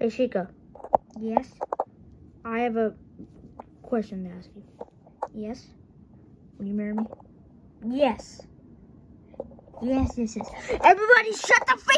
Hey, Chica. Yes. I have a question to ask you. Yes. Will you marry me? Yes. Yes, yes, yes. Everybody shut the fuck